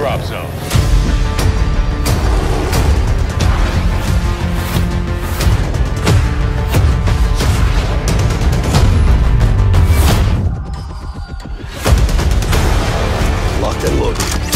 drop zone. Locked and loaded.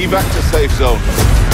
Evac to safe zone.